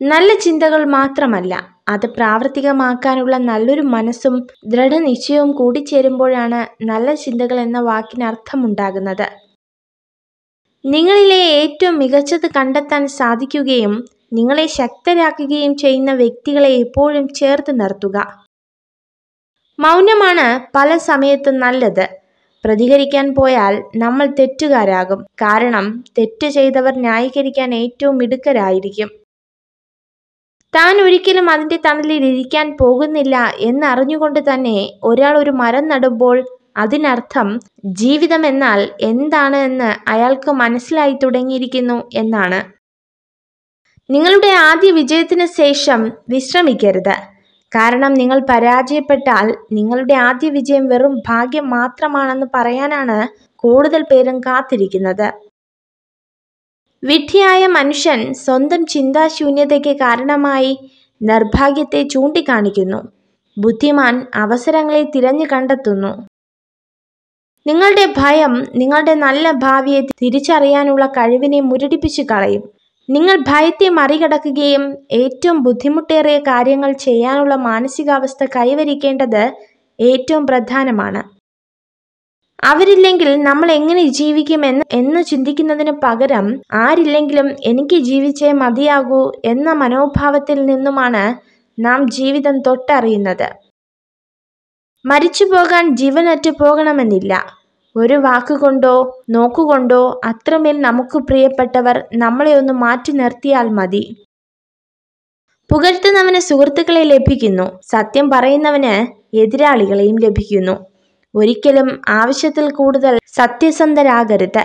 നല്ല ചിന്തകൾ മാത്രമല്ല അത് പ്രാവർത്തികമാക്കാനുള്ള നല്ലൊരു മനസ്സും ദൃഢനിശ്ചയവും കൂടിച്ചേരുമ്പോഴാണ് നല്ല ചിന്തകൾ എന്ന വാക്കിന് അർത്ഥമുണ്ടാകുന്നത്. നിങ്ങളിലെ ഏറ്റവും മികച്ചത് കണ്ടെത്താൻ സാധിക്കുകയും നിങ്ങളെ ശക്തരാക്കുകയും ചെയ്യുന്ന വ്യക്തികളെ എപ്പോഴും ചേർത്ത് നിർത്തുക. മൗനമാണ് പല സമയത്തും നല്ലത്. പ്രതികരിക്കാൻ പോയാൽ നമ്മൾ തെറ്റുകാരാകും. കാരണം തെറ്റ് ചെയ്തവർ ന്യായീകരിക്കാൻ ഏറ്റവും മിടുക്കരായിരിക്കും. താൻ ഒരിക്കലും അതിന്റെ തണലിൽ ഇരിക്കാൻ പോകുന്നില്ല എന്നറിഞ്ഞുകൊണ്ട് തന്നെ ഒരാൾ ഒരു മരം നടുമ്പോൾ അതിനർത്ഥം ജീവിതം എന്നാൽ എന്താണ് എന്ന് അയാൾക്ക് മനസ്സിലായി തുടങ്ങിയിരിക്കുന്നു എന്നാണ്. നിങ്ങളുടെ ആദ്യ വിജയത്തിന് ശേഷം വിശ്രമിക്കരുത്. കാരണം നിങ്ങൾ പരാജയപ്പെട്ടാൽ നിങ്ങളുടെ ആദ്യ വിജയം വെറും ഭാഗ്യം മാത്രമാണെന്ന് പറയാനാണ് കൂടുതൽ പേരും കാത്തിരിക്കുന്നത്. വിഡ്ഢിയായ മനുഷ്യൻ സ്വന്തം ചിന്താശൂന്യതയ്ക്ക് കാരണമായി നിർഭാഗ്യത്തെ ചൂണ്ടിക്കാണിക്കുന്നു. ബുദ്ധിമാൻ അവസരങ്ങളെ തിരഞ്ഞു കണ്ടെത്തുന്നു. നിങ്ങളുടെ ഭയം നിങ്ങളുടെ നല്ല ഭാവിയെ തിരിച്ചറിയാനുള്ള കഴിവിനെ മുരടിപ്പിച്ചു കളയും. നിങ്ങൾ ഭയത്തെ മറികടക്കുകയും ഏറ്റവും ബുദ്ധിമുട്ടേറിയ കാര്യങ്ങൾ ചെയ്യാനുള്ള മാനസികാവസ്ഥ കൈവരിക്കേണ്ടത് ഏറ്റവും പ്രധാനമാണ്. അവരില്ലെങ്കിൽ നമ്മൾ എങ്ങനെ ജീവിക്കും എന്ന് എന്ന് ചിന്തിക്കുന്നതിന് പകരം ആരില്ലെങ്കിലും എനിക്ക് ജീവിച്ചേ മതിയാകൂ എന്ന മനോഭാവത്തിൽ നിന്നുമാണ് നാം ജീവിതം തൊട്ടറിയുന്നത്. മരിച്ചു പോകാൻ ജീവനറ്റു പോകണമെന്നില്ല. ഒരു വാക്കുകൊണ്ടോ നോക്കുകൊണ്ടോ അത്രമേൽ നമുക്ക് പ്രിയപ്പെട്ടവർ നമ്മളെ ഒന്ന് മാറ്റി നിർത്തിയാൽ മതി. പുകഴ്ത്തുന്നവന് സുഹൃത്തുക്കളെ ലഭിക്കുന്നു. സത്യം പറയുന്നവന് എതിരാളികളെയും ലഭിക്കുന്നു. ഒരിക്കലും ആവശ്യത്തിൽ കൂടുതൽ സത്യസന്ധരാകരുത്.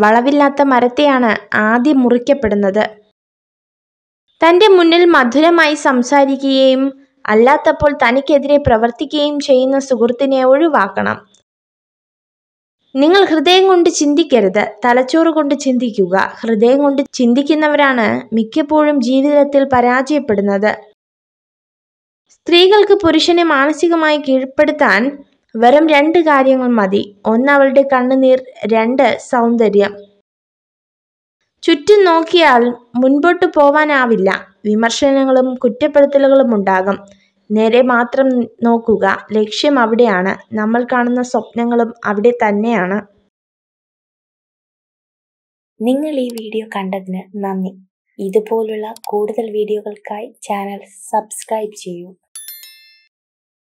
വളവില്ലാത്ത മരത്തെയാണ് ആദ്യം മുറിക്കപ്പെടുന്നത്. തന്റെ മുന്നിൽ മധുരമായി സംസാരിക്കുകയും അല്ലാത്തപ്പോൾ തനിക്കെതിരെ പ്രവർത്തിക്കുകയും ചെയ്യുന്ന സുഹൃത്തിനെ ഒഴിവാക്കണം. നിങ്ങൾ ഹൃദയം കൊണ്ട് ചിന്തിക്കരുത്. തലച്ചോറ് കൊണ്ട് ചിന്തിക്കുക. ഹൃദയം കൊണ്ട് ചിന്തിക്കുന്നവരാണ് മിക്കപ്പോഴും ജീവിതത്തിൽ പരാജയപ്പെടുന്നത്. സ്ത്രീകൾക്ക് പുരുഷനെ മാനസികമായി കീഴ്പ്പെടുത്താൻ വെറും രണ്ട് കാര്യങ്ങൾ മതി. ഒന്ന് അവളുടെ കണ്ണുനീർ രണ്ട് സൗന്ദര്യം. ചുറ്റും നോക്കിയാൽ മുൻപോട്ട് പോവാനാവില്ല. വിമർശനങ്ങളും കുറ്റപ്പെടുത്തലുകളും ഉണ്ടാകും. നേരെ മാത്രം നോക്കുക. ലക്ഷ്യം അവിടെയാണ്. നമ്മൾ കാണുന്ന സ്വപ്നങ്ങളും അവിടെ തന്നെയാണ്. നിങ്ങൾ ഈ വീഡിയോ കണ്ടതിന് നന്ദി. ഇതുപോലുള്ള കൂടുതൽ വീഡിയോകൾക്കായി ചാനൽ സബ്സ്ക്രൈബ് ചെയ്യൂ.